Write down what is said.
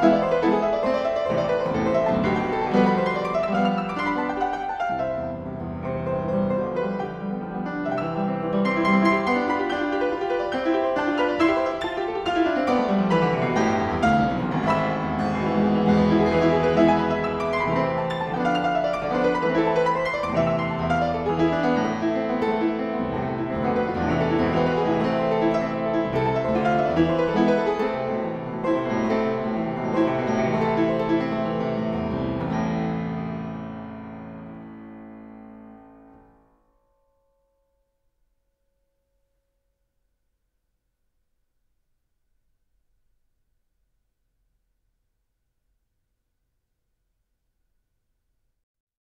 Bye.